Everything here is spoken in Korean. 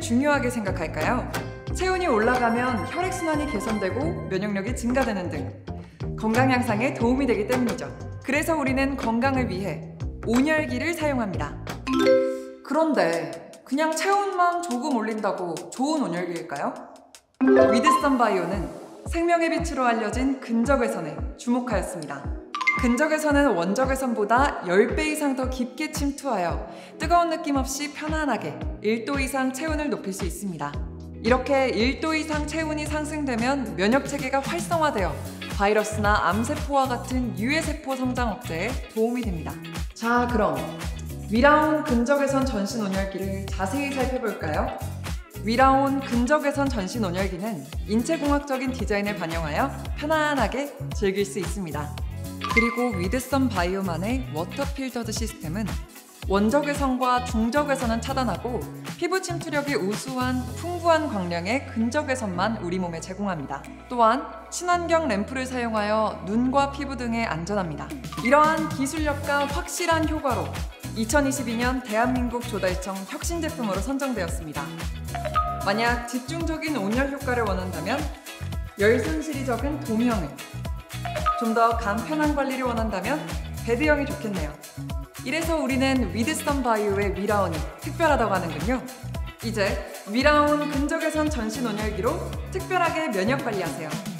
중요하게 생각할까요? 체온이 올라가면 혈액순환이 개선되고 면역력이 증가되는 등 건강 향상에 도움이 되기 때문이죠. 그래서 우리는 건강을 위해 온열기를 사용합니다. 그런데 그냥 체온만 조금 올린다고 좋은 온열기일까요? 위드선 바이오는 생명의 빛으로 알려진 근적외선에 주목하였습니다. 근적외선은 원적외선보다 10배 이상 더 깊게 침투하여 뜨거운 느낌 없이 편안하게 1도 이상 체온을 높일 수 있습니다. 이렇게 1도 이상 체온이 상승되면 면역 체계가 활성화되어 바이러스나 암세포와 같은 유해세포 성장 억제에 도움이 됩니다. 자, 그럼 위라운 근적외선 전신 온열기를 자세히 살펴볼까요? 위라온 근적외선 전신 온열기는 인체공학적인 디자인을 반영하여 편안하게 즐길 수 있습니다. 그리고 위드썬 바이오만의 water filtered 시스템은 원적외선과 중적외선은 차단하고 피부 침투력이 우수한 풍부한 광량의 근적외선만 우리 몸에 제공합니다. 또한 친환경 램프를 사용하여 눈과 피부 등에 안전합니다. 이러한 기술력과 확실한 효과로 2022년 대한민국 조달청 혁신 제품으로 선정되었습니다. 만약 집중적인 온열 효과를 원한다면 열손실이 적은 돔형을 좀 더 간편한 관리를 원한다면 베드형이 좋겠네요. 이래서 우리는 위드스턴 바이오의 위라온이 특별하다고 하는군요. 이제 위라온 근적외선 전신 온열기로 특별하게 면역 관리하세요.